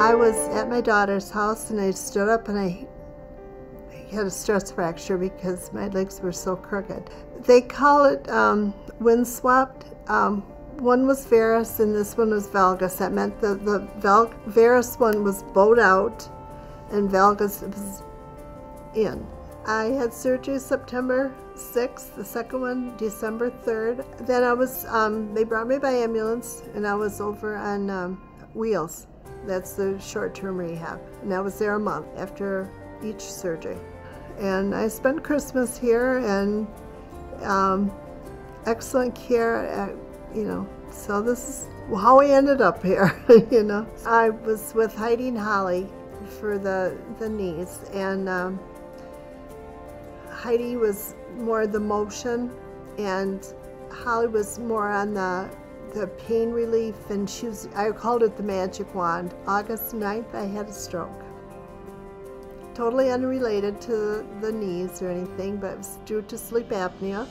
I was at my daughter's house and I stood up and I had a stress fracture because my legs were so crooked. They call it um, wind swept. Um, one was varus and this one was valgus. That meant the, the val varus one was bowed out and valgus was in. I had surgery September 6th, the second one December 3rd. Then I was, um, they brought me by ambulance and I was over on um, wheels. That's the short-term rehab. And I was there a month after each surgery. And I spent Christmas here and um, excellent care, at, you know. So this is how we ended up here, you know. I was with Heidi and Holly for the, the knees and um, Heidi was more the motion and Holly was more on the the pain relief and she was, I called it the magic wand. August 9th I had a stroke. Totally unrelated to the knees or anything, but it was due to sleep apnea.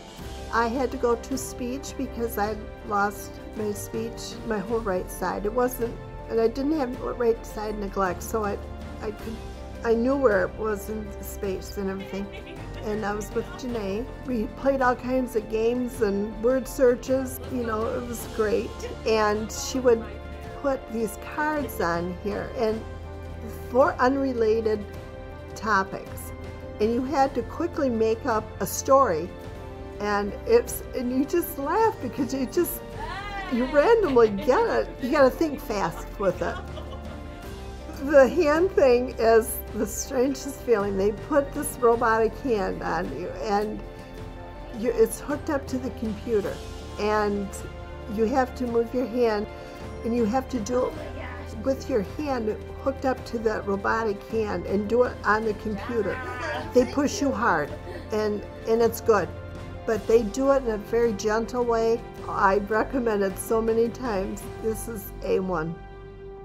I had to go to speech because I lost my speech, my whole right side. It wasn't, and I didn't have right side neglect, so I, I could, I knew where it was in space and everything and I was with Janae. We played all kinds of games and word searches. You know, it was great. And she would put these cards on here and for unrelated topics. And you had to quickly make up a story. And it's and you just laugh because you just you randomly get it. You gotta think fast with it. The hand thing is the strangest feeling. They put this robotic hand on you and you, it's hooked up to the computer and you have to move your hand and you have to do it with your hand hooked up to that robotic hand and do it on the computer. They push you hard and, and it's good, but they do it in a very gentle way. I recommend it so many times. This is A1.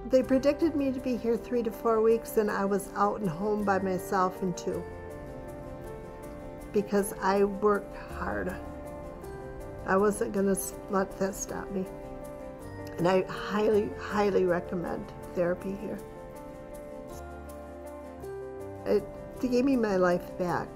They predicted me to be here three to four weeks, and I was out and home by myself in two because I worked hard. I wasn't going to let that stop me. And I highly, highly recommend therapy here. It gave me my life back.